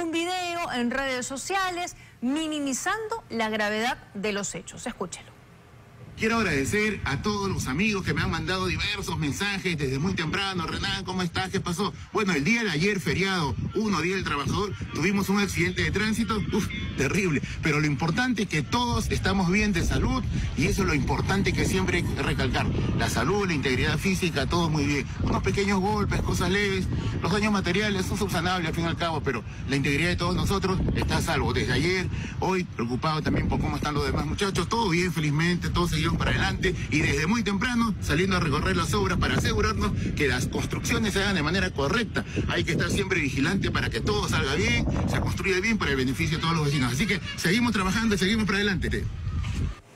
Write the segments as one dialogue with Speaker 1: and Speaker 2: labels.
Speaker 1: un video en redes sociales minimizando la gravedad de los hechos. Escúchelo.
Speaker 2: Quiero agradecer a todos los amigos que me han mandado diversos mensajes desde muy temprano. Renan, ¿cómo estás? ¿Qué pasó? Bueno, el día de ayer, feriado, uno, Día del Trabajador, tuvimos un accidente de tránsito. Uf, terrible. Pero lo importante es que todos estamos bien de salud y eso es lo importante que siempre hay que recalcar. La salud, la integridad física, todo muy bien. Unos pequeños golpes, cosas leves. Los daños materiales son subsanables al fin y al cabo, pero la integridad de todos nosotros está a salvo. Desde ayer, hoy, preocupado también por cómo están los demás muchachos. Todo bien, felizmente, todos seguimos para adelante y desde muy temprano saliendo a recorrer las obras para asegurarnos que las construcciones se hagan de manera correcta. Hay que estar siempre vigilante para que todo salga bien, se construya bien para el beneficio de todos los vecinos. Así que seguimos trabajando y seguimos para adelante.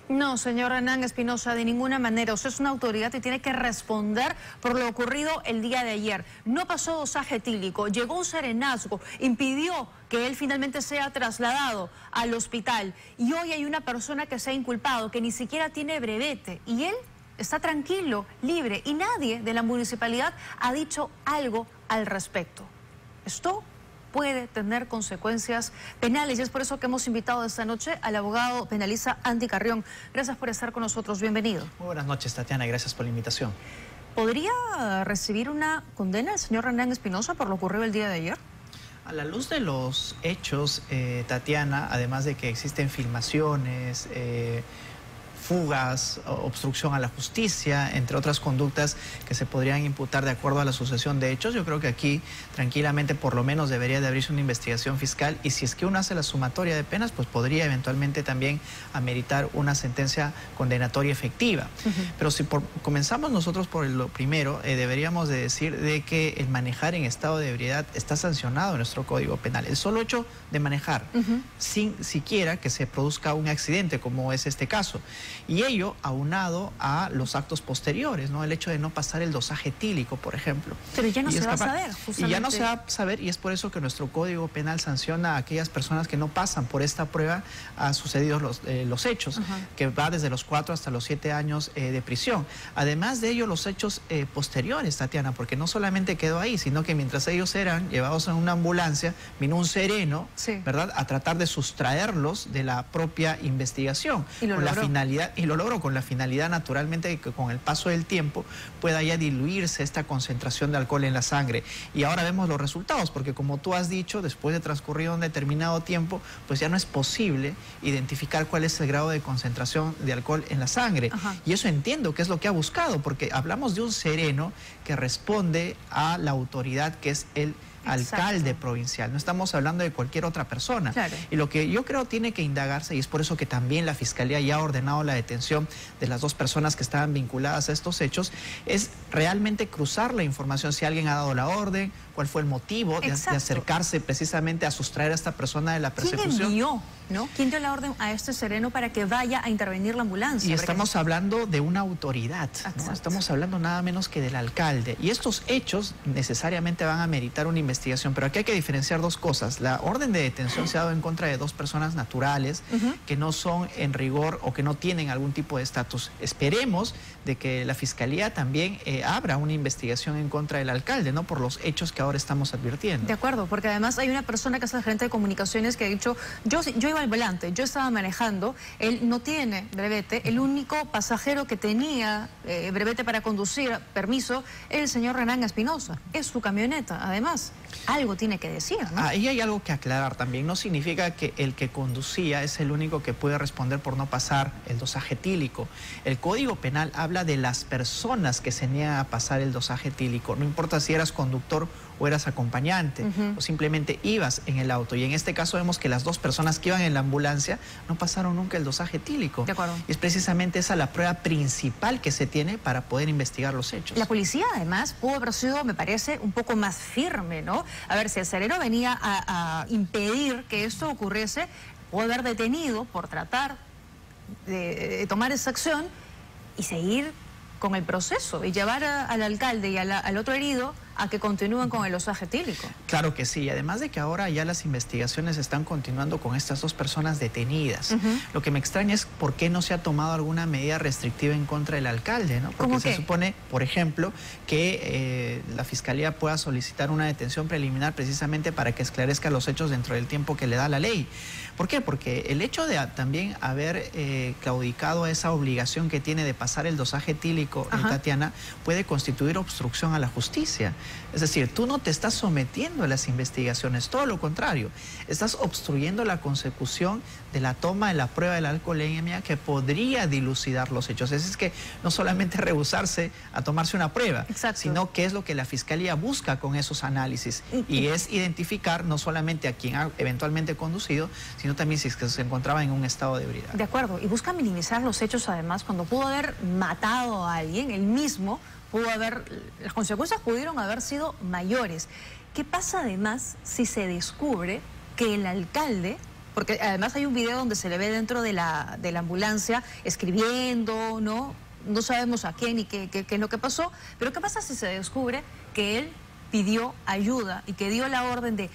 Speaker 1: No, señor Hernán Espinosa, de ninguna manera. Usted es una autoridad y tiene que responder por lo ocurrido el día de ayer. No pasó dosaje etílico, llegó un serenazgo, impidió que él finalmente sea trasladado al hospital. Y hoy hay una persona que se ha inculpado, que ni siquiera tiene brevete. Y él está tranquilo, libre, y nadie de la municipalidad ha dicho algo al respecto. Esto puede tener consecuencias penales y es por eso que hemos invitado esta noche al abogado penalista Andy Carrión. Gracias por estar con nosotros, bienvenido.
Speaker 3: Muy buenas noches, Tatiana, gracias por la invitación.
Speaker 1: ¿Podría recibir una condena el señor Renan Espinosa por lo ocurrido el día de ayer?
Speaker 3: A la luz de los hechos, eh, Tatiana, además de que existen filmaciones, eh, fugas, obstrucción a la justicia, entre otras conductas que se podrían imputar de acuerdo a la sucesión de hechos. Yo creo que aquí tranquilamente por lo menos debería de abrirse una investigación fiscal y si es que uno hace la sumatoria de penas, pues podría eventualmente también ameritar una sentencia condenatoria efectiva. Pero si comenzamos nosotros por lo primero, eh, deberíamos de decir de que el manejar en estado de ebriedad está sancionado en nuestro Código Penal. El solo hecho de manejar sin siquiera que se produzca un accidente como es este caso y ello aunado a los actos posteriores, ¿no? El hecho de no pasar el dosaje etílico, por ejemplo.
Speaker 1: Pero ya no se va a saber,
Speaker 3: Y ya no se va a saber y es por eso que nuestro Código Penal sanciona a aquellas personas que no pasan por esta prueba a sucedidos los, eh, los hechos, que va desde los cuatro hasta los siete años eh, de prisión. Además de ello, los hechos eh, posteriores, Tatiana, porque no solamente quedó ahí, sino que mientras ellos eran llevados en una ambulancia, vino un sereno, ¿verdad?, a tratar de sustraerlos de la propia investigación, con la finalidad y lo logró con la finalidad naturalmente de que con el paso del tiempo pueda ya diluirse esta concentración de alcohol en la sangre. Y ahora vemos los resultados, porque como tú has dicho, después de transcurrido un determinado tiempo, pues ya no es posible identificar cuál es el grado de concentración de alcohol en la sangre. Y eso entiendo que es lo que ha buscado, porque hablamos de un sereno que responde a la autoridad que es el alcalde provincial, no estamos hablando de cualquier otra persona. Y lo que yo creo tiene que indagarse, y es por eso que también la Fiscalía ya ha ordenado la detención de las dos personas que estaban vinculadas a estos hechos, es realmente cruzar la información, si alguien ha dado la orden, cuál fue el motivo de, acercarse precisamente a sustraer a esta persona de la persecución.
Speaker 1: ¿Quién ¿no? ¿Quién dio la orden a este sereno para que vaya a intervenir la ambulancia?
Speaker 3: Y estamos hablando de una autoridad, ¿no? estamos hablando nada menos que del alcalde. Y estos hechos necesariamente van a meritar una investigación, pero aquí hay que diferenciar dos cosas. La orden de detención se ha dado en contra de dos personas naturales que no son en rigor o que no tienen algún tipo de estatus. Esperemos de que la Fiscalía también eh, abra una investigación en contra del alcalde, ¿no? Por los hechos que ahora estamos advirtiendo.
Speaker 1: De acuerdo, porque además hay una persona que es el gerente de comunicaciones que ha dicho, yo, yo iba al volante, yo estaba manejando, él no tiene brevete, el único pasajero que tenía eh, brevete para conducir, permiso, es el señor Renan Espinosa, es su camioneta, además. Algo tiene que decir, ¿no?
Speaker 3: Ahí hay algo que aclarar también. No significa que el que conducía es el único que puede responder por no pasar el dosaje etílico. El Código Penal habla de las personas que se niegan a pasar el dosaje etílico. No importa si eras conductor o eras acompañante o simplemente ibas en el auto. Y en este caso vemos que las dos personas que iban en la ambulancia no pasaron nunca el dosaje etílico.
Speaker 1: De acuerdo.
Speaker 3: Y es precisamente esa la prueba principal que se tiene para poder investigar los hechos.
Speaker 1: La policía además pudo haber sido, me parece, un poco más firme, ¿no? A ver, si el sereno venía a, impedir que esto ocurriese, pudo haber detenido por tratar de, tomar esa acción y seguir con el proceso y llevar al alcalde y al otro herido a que continúen con el osaje etílico.
Speaker 3: Claro que sí, además de que ahora ya las investigaciones están continuando con estas dos personas detenidas. Lo que me extraña es por qué no se ha tomado alguna medida restrictiva en contra del alcalde, ¿no? Porque se supone, por ejemplo, que eh, la fiscalía pueda solicitar una detención preliminar precisamente para que esclarezca los hechos dentro del tiempo que le da la ley. ¿Por qué? Porque el hecho de también haber eh, claudicado esa obligación que tiene de pasar el dosaje etílico, eh, Tatiana, puede constituir obstrucción a la justicia. Es decir, tú no te estás sometiendo a las investigaciones, todo lo contrario, estás obstruyendo la consecución de la toma de la prueba de la alcoholemia que podría dilucidar los hechos. Es que no solamente rehusarse a tomarse una prueba, sino que es lo que la fiscalía busca con esos análisis y es identificar no solamente a quien ha eventualmente conducido, sino también si es que se encontraba en un estado de ebriedad.
Speaker 1: De acuerdo, y busca minimizar los hechos además cuando pudo haber matado a alguien, él mismo pudo haber, las consecuencias pudieron haber sido mayores. ¿Qué pasa además si se descubre que el alcalde porque además hay un video donde se le ve dentro de la, de la ambulancia escribiendo, ¿no? No sabemos a quién y qué, qué, qué es lo que pasó, pero ¿qué pasa si se descubre que él pidió ayuda y que dio la orden de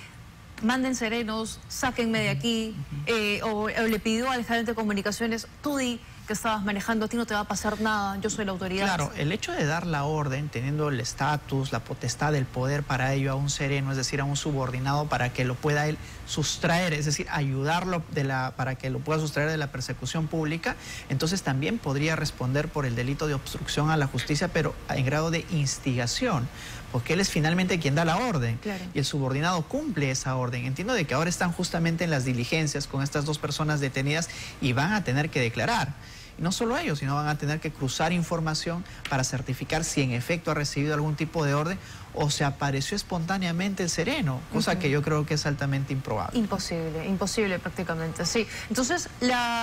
Speaker 1: manden serenos, sáquenme de aquí, eh, o, le pidió al gerente de comunicaciones, tú di que estabas manejando, a ti no te va a pasar nada, yo soy la autoridad.
Speaker 3: Claro, el hecho de dar la orden, teniendo el estatus, la potestad, el poder para ello a un sereno, es decir, a un subordinado para que lo pueda él sustraer, es decir, ayudarlo de la, para que lo pueda sustraer de la persecución pública, entonces también podría responder por el delito de obstrucción a la justicia, pero en grado de instigación porque él es finalmente quien da la orden y el subordinado cumple esa orden. Entiendo de que ahora están justamente en las diligencias con estas dos personas detenidas y van a tener que declarar. Y no solo ellos, sino van a tener que cruzar información para certificar si en efecto ha recibido algún tipo de orden o se apareció espontáneamente el sereno, cosa que yo creo que es altamente improbable.
Speaker 1: Imposible, imposible prácticamente, sí. Entonces,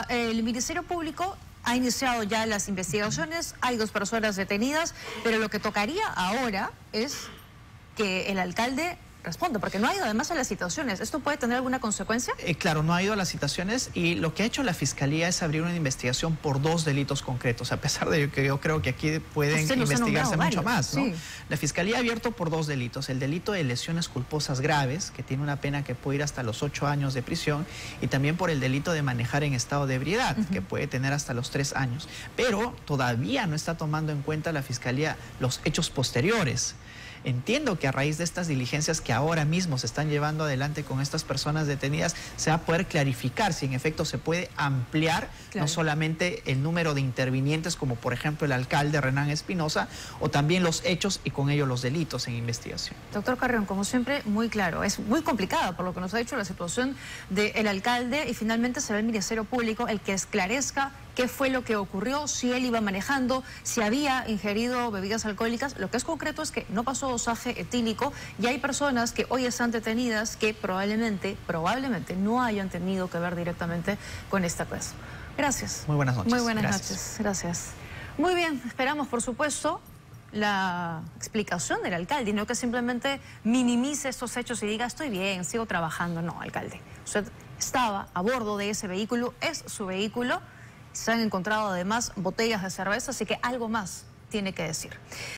Speaker 1: el Ministerio Público ha iniciado ya las investigaciones, hay dos personas detenidas, pero lo que tocaría ahora es que el alcalde responde, porque no ha ido además a las citaciones. ¿Esto puede tener alguna consecuencia?
Speaker 3: Eh, claro, no ha ido a las citaciones y lo que ha hecho la Fiscalía es abrir una investigación por dos delitos concretos, a pesar de que yo creo que aquí pueden investigarse mucho más. La Fiscalía ha abierto por dos delitos, el delito de lesiones culposas graves, que tiene una pena que puede ir hasta los ocho años de prisión, y también por el delito de manejar en estado de ebriedad, que puede tener hasta los tres años. Pero todavía no está tomando en cuenta la Fiscalía los hechos posteriores. Entiendo que a raíz de estas diligencias que ahora mismo se están llevando adelante con estas personas detenidas, se va a poder clarificar si en efecto se puede ampliar no solamente el número de intervinientes, como por ejemplo el alcalde Renan Espinosa, o también los hechos y con ello los delitos en investigación.
Speaker 1: Doctor Carrión, como siempre, muy claro. Es muy complicado por lo que nos ha dicho la situación del alcalde y finalmente será el Ministerio Público el que esclarezca qué fue lo que ocurrió, si él iba manejando, si había ingerido bebidas alcohólicas. Lo que es concreto es que no pasó dosaje etílico y hay personas que hoy están detenidas que probablemente, probablemente no hayan tenido que ver directamente con esta caso. Gracias.
Speaker 3: Muy buenas noches.
Speaker 1: Muy buenas noches. Gracias. Muy bien, esperamos, por supuesto, la explicación del alcalde no que simplemente minimice estos hechos y diga estoy bien, sigo trabajando. No, alcalde. Usted estaba a bordo de ese vehículo, es su vehículo. Se han encontrado además botellas de cerveza, así que algo más tiene que decir.